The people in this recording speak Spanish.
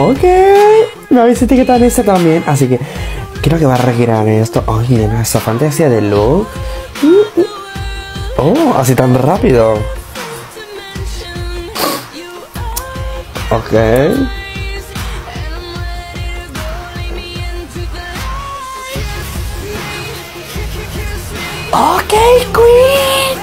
Ok. Me habéis etiquetado en esta también. Así que creo que va a requerir esto. Oye, oh, esa fantasía de look. Mm, mm. Oh, así tan rápido. Ok. Ok, Queen.